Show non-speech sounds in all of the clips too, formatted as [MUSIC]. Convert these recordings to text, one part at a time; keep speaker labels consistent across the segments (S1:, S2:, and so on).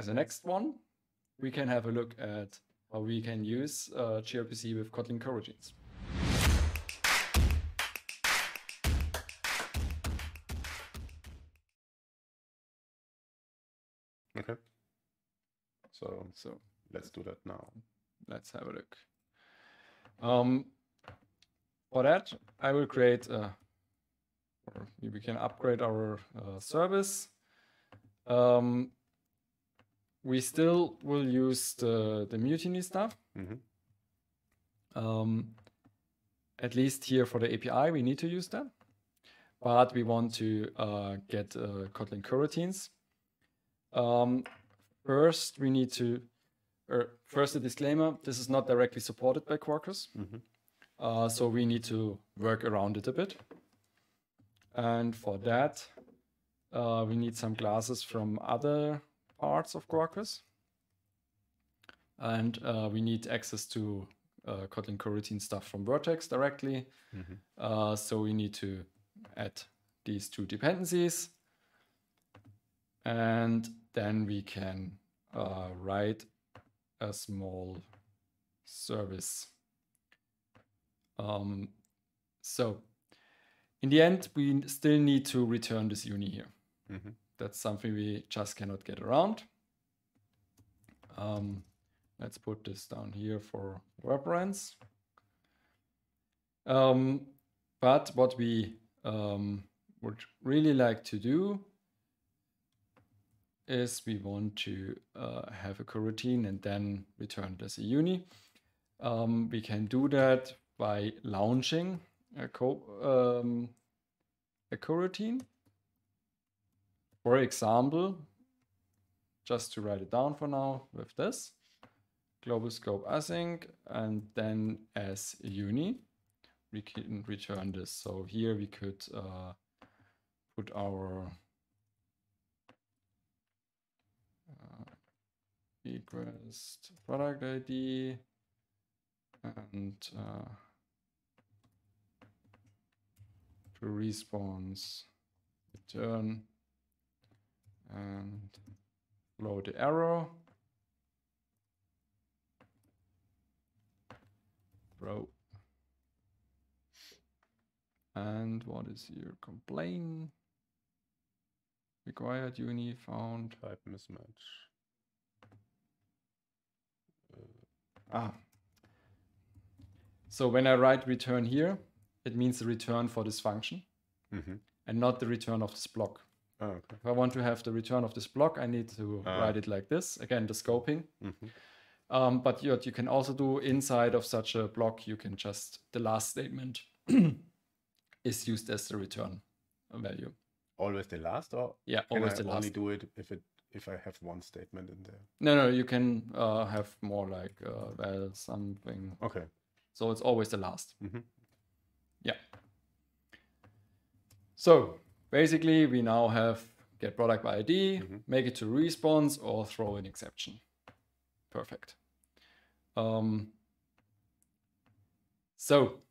S1: as a next one, we can have a look at how we can use uh, gRPC with Kotlin coroutines.
S2: Okay. So
S1: So
S2: let's do that now.
S1: let's have a look. Um, for that, I will create, a, or we can upgrade our uh, service. Um, we still will use the, the mutiny stuff.
S2: hmm
S1: Um, at least here for the API, we need to use that. But we want to uh, get uh, Kotlin coroutines. Um, first, we need to, or first a disclaimer, this is not directly supported by Quarkus.
S2: hmm
S1: Uh, so we need to work around it a bit. And for that, uh, we need some classes from other parts of Quarkus. And uh, we need access to uh, Kotlin coroutine stuff from Vert.x directly.
S2: hmm
S1: Uh, so we need to add these two dependencies. And then we can uh, write a small service. Um, so in the end, we still need to return this uni here.
S2: hmm
S1: That's something we just cannot get around. Um, let's put this down here for reference. Um, but what we um, would really like to do is we want to uh, have a coroutine and then return it as a uni. Um, we can do that by launching a, co um, a coroutine. For example, just to write it down for now with this global scope async and then as uni we can return this. So here we could uh, put our uh, request product ID and uh, to response return and load the arrow. Bro. And what is your complaint? Required uni found.
S2: Type mismatch.
S1: Ah. So when I write return here, it means the return for this function
S2: hmm
S1: and not the return of this block.
S2: Oh, okay.
S1: If I want to have the return of this block, I need to
S2: Ah.
S1: write it like this. Again, the scoping.
S2: hmm
S1: Um, but what you can also do inside of such a block, you can just, the last statement [CLEARS THROAT] is used as the return value.
S2: Always the last, or
S1: Yeah,
S2: can
S1: always
S2: I
S1: the
S2: only do it if it if I have one statement in there?
S1: No, no, you can uh, have more like, uh, well, something.
S2: Okay.
S1: So it's always the last.
S2: Mhm.
S1: Yeah. So basically, we now have get product by ID,
S2: Mhm.
S1: make it to response, or throw an exception. Perfect. Um, so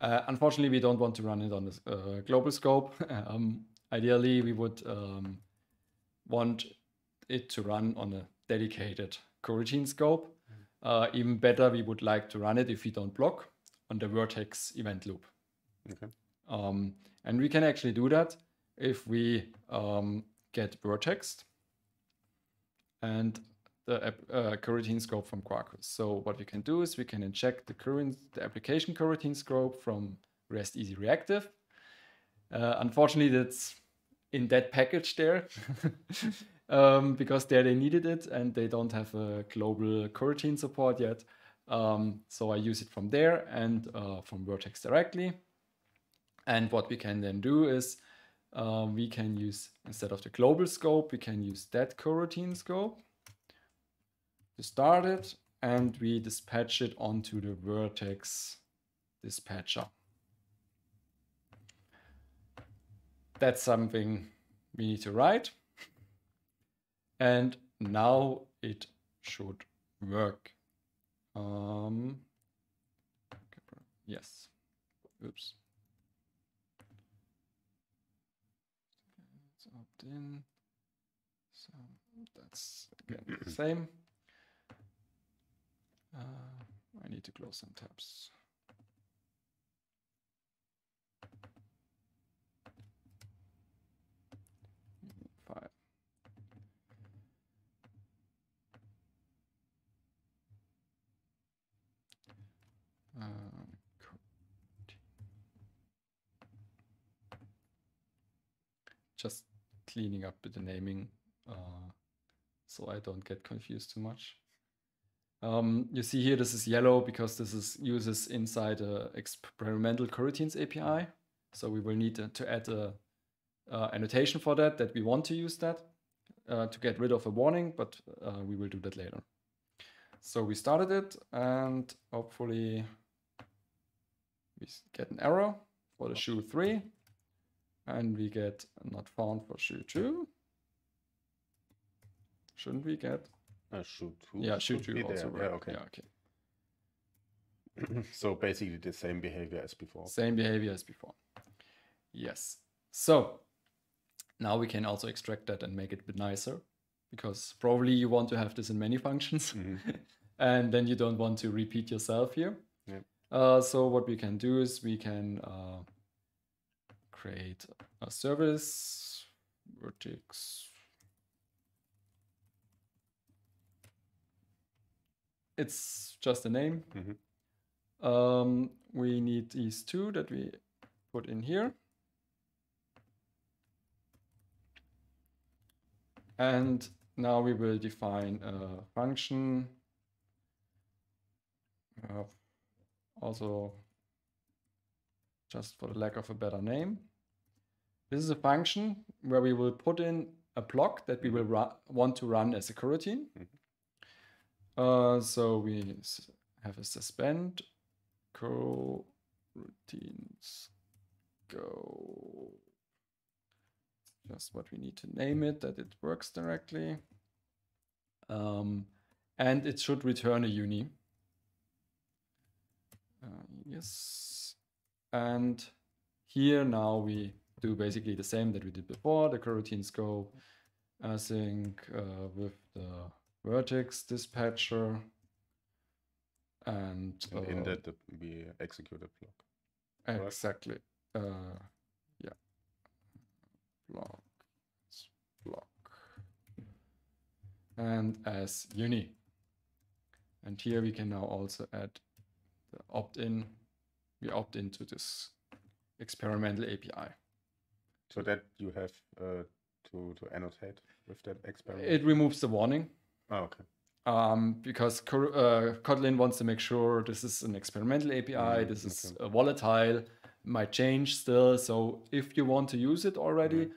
S1: uh, unfortunately, we don't want to run it on this uh, global scope. [LAUGHS] um, ideally, we would um, want it to run on a dedicated coroutine scope. Uh, even better, we would like to run it if we don't block on the Vert.x event loop.
S2: Okay.
S1: Um, and we can actually do that if we um, get Vert.x and the uh, coroutine scope from Quarkus. So what we can do is we can inject the current the application coroutine scope from RESTEasy Reactive. Uh, unfortunately, that's in that package there [LAUGHS] um, because there they needed it and they don't have a global coroutine support yet. Um, so I use it from there and uh, from Vert.x directly. And what we can then do is uh, we can use, instead of the global scope, we can use that coroutine scope to start it and we dispatch it onto the Vert.x dispatcher. That's something we need to write. And now it should work. Um, yes. Oops. Let's opt in. So that's again, the [CLEARS THROAT] same. Uh, I need to close some tabs. Five. Um, just cleaning up the naming uh, so I don't get confused too much. Um, you see here, this is yellow because this is uses inside a experimental coroutines API. So we will need to, add a, uh, annotation for that, that we want to use that uh, to get rid of a warning, but uh, we will do that later. So we started it and hopefully we get an error for the shoe 3 and we get not found for shoe 2. Shouldn't we get?
S2: Uh, shoot two.
S1: Yeah, shoe
S2: should
S1: 2 also.
S2: there. Yeah,
S1: right.
S2: okay.
S1: Yeah, okay. [CLEARS THROAT]
S2: so basically the same behavior as before.
S1: Same behavior as before. Yes. So now we can also extract that and make it a bit nicer because probably you want to have this in many functions
S2: Mhm. [LAUGHS]
S1: and then you don't want to repeat yourself here.
S2: Yep.
S1: Uh, so what we can do is we can uh, create a service vertex. It's just a name.
S2: Mhm.
S1: Um, we need these two that we put in here. And now we will define a function. Uh, also, just for the lack of a better name. This is a function where we will put in a block that we will ru- want to run as a coroutine.
S2: Mhm.
S1: Uh, so we have a suspend coroutines go. Just what we need to name it, that it works directly. Um, and it should return a uni. Uh, yes. And here now we do basically the same that we did before. The coroutine scope async uh, with the Vert.x dispatcher. And,
S2: And in
S1: uh,
S2: that the, we execute a block.
S1: Exactly. Uh, yeah. Block. Block. And as uni. And here we can now also add the opt-in. We opt into this experimental API.
S2: So that you have uh, to to annotate with that experiment.
S1: It removes the warning
S2: oh, okay.
S1: um, because uh, Kotlin wants to make sure this is an experimental API,
S2: Mm,
S1: this is
S2: okay.
S1: volatile, might change still. So if you want to use it already,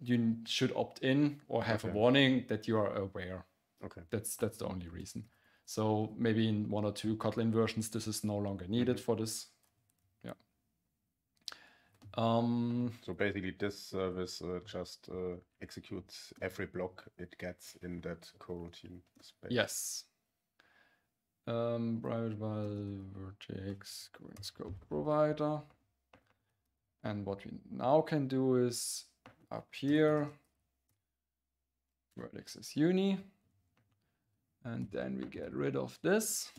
S1: you should opt in or have a
S2: Mm.
S1: Warning that you are aware.
S2: Okay.
S1: That's that's the only reason. So maybe in one or two Kotlin versions, this is no longer needed
S2: Mm-hmm.
S1: for this. Um,
S2: So basically, this service uh, just uh, executes every block it gets in that coroutine space.
S1: Yes. Um, private vertex current scope provider. And what we now can do is up here, vertex is uni. And then we get rid of this.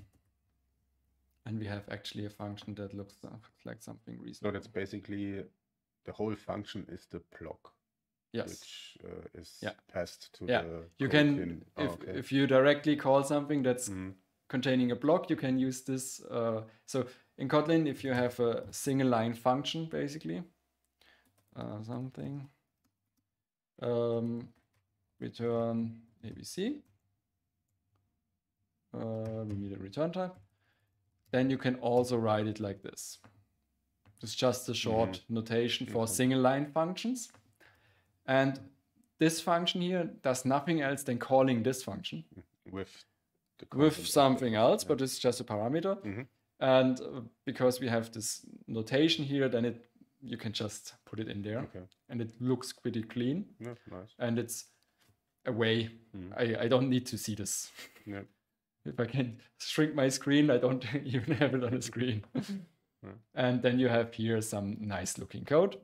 S1: And we have actually a function that looks like something reasonable.
S2: So that's basically the whole function is the block,
S1: yes.
S2: which uh, is
S1: Yeah.
S2: passed to
S1: Yeah,
S2: the.
S1: You can,
S2: coroutine. Oh,
S1: if,
S2: okay.
S1: if you directly call something that's
S2: Mhm.
S1: containing a block, you can use this. Uh, so in Kotlin, if you have a single line function, basically, uh, something, um, return ABC, uh, we need a return type, then you can also write it like this. It's just a short notation for single line functions. And this function here does nothing else than calling this function
S2: with the
S1: with something else,
S2: yeah.
S1: but it's just a parameter.
S2: Mhm.
S1: And uh, because we have this notation here, then it you can just put it in there,
S2: Okay.
S1: and it looks pretty clean.
S2: Yeah, nice.
S1: And it's a way.
S2: Mhm.
S1: I, I don't need to see this.
S2: Yeah.
S1: If I can [LAUGHS] shrink my screen, I don't [LAUGHS] even have it on the screen. [LAUGHS]
S2: Yeah.
S1: And then you have here some nice looking code.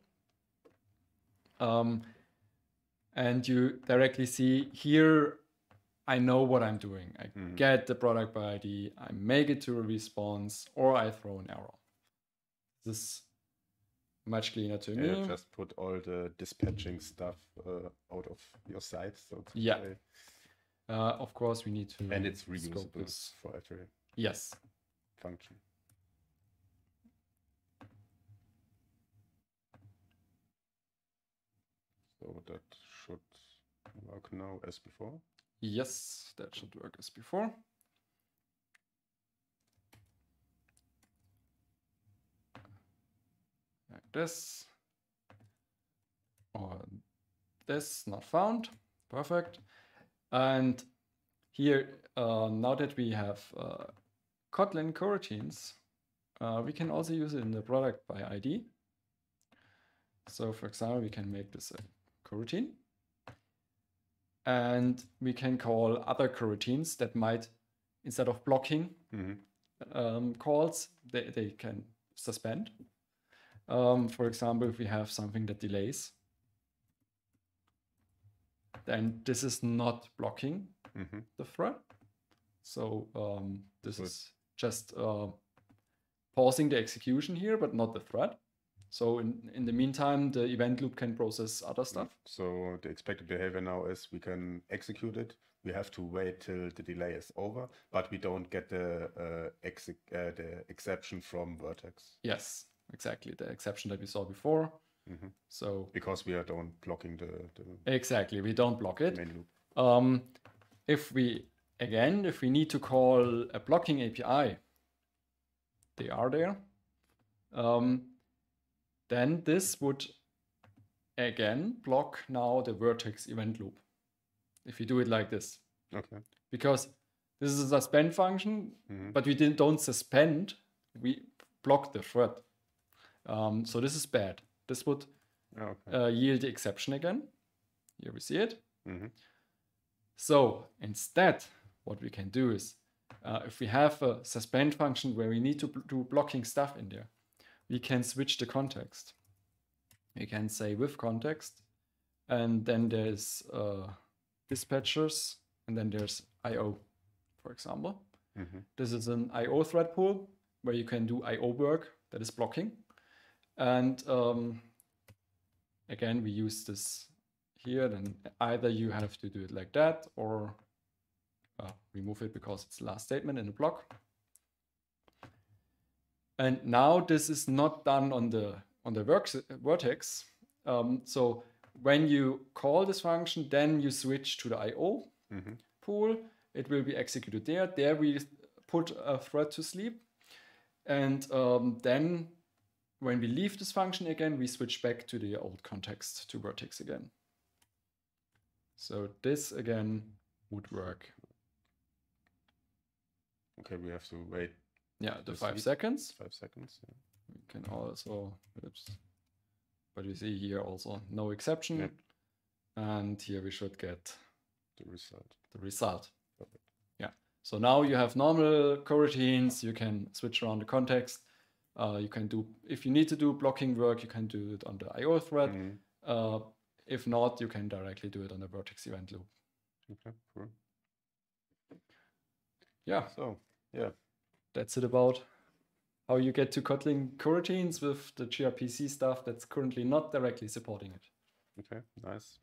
S1: Um, and you directly see here I know what I'm doing. I
S2: Mhm.
S1: get the product by ID, I make it to a response, or I throw an error. This is much cleaner to
S2: Yeah,
S1: me.
S2: just put all the dispatching stuff uh, out of your site. So
S1: Yeah.
S2: say.
S1: Uh, of course, we need to
S2: and it's reusable
S1: this.
S2: for every
S1: Yes.
S2: function. So that should work now as before.
S1: Yes, that should work as before. Like this. Or this, not found. Perfect. And here, uh, now that we have uh, Kotlin coroutines, uh, we can also use it in the product by ID. So for example, we can make this a coroutine and we can call other coroutines that might, instead of blocking
S2: Mhm.
S1: um, calls, they, they can suspend. Um, for example, if we have something that delays, then this is not blocking
S2: Mhm.
S1: the thread. So um, this
S2: Good.
S1: is just uh, pausing the execution here, but not the thread. So in, in the meantime, the event loop can process other stuff.
S2: So the expected behavior now is we can execute it. We have to wait till the delay is over, but we don't get the uh, exe- uh, the exception from Vert.x
S1: Yes, exactly. The exception that we saw before.
S2: Mhm.
S1: So
S2: because we are don't blocking the, the
S1: exactly, we don't block it.
S2: main loop.
S1: Um, if we, again, if we need to call a blocking API, they are there, um, then this would again block now the Vert.x event loop. If you do it like this,
S2: Okay.
S1: because this is a suspend function,
S2: Mhm.
S1: but we didn't, don't suspend, we block the thread. Um, so this is bad. This would
S2: okay.
S1: uh, yield the exception again. Here we see it.
S2: Mhm.
S1: So instead, what we can do is, uh, if we have a suspend function where we need to bl- do blocking stuff in there, we can switch the context. We can say with context, and then there's uh, dispatchers, and then there's I/O, for example.
S2: Mhm.
S1: This is an I/O thread pool where you can do I/O work that is blocking, and um, again we use this here. Then either you have to do it like that or uh, remove it because it's the last statement in the block. And now this is not done on the on the works, Vert.x. Um, so when you call this function, then you switch to the I/O
S2: Mhm.
S1: pool. It will be executed there. There we put a thread to sleep. And um, then when we leave this function again, we switch back to the old context to Vert.x again. So this again would work.
S2: Okay, we have to wait
S1: Yeah, the five seconds.
S2: five seconds. Yeah.
S1: We can also, oops. But you see here also no exception.
S2: Yep.
S1: And here we should get
S2: The result.
S1: the result.
S2: Perfect.
S1: Yeah. So now you have normal coroutines. You can switch around the context. Uh, you can do if you need to do blocking work, you can do it on the I/O thread.
S2: Mhm.
S1: Uh, if not, you can directly do it on the Vert.x event loop.
S2: Okay, cool.
S1: Yeah,
S2: So yeah,
S1: that's it about how you get to Kotlin coroutines with the gRPC stuff that's currently not directly supporting it.
S2: okay, nice.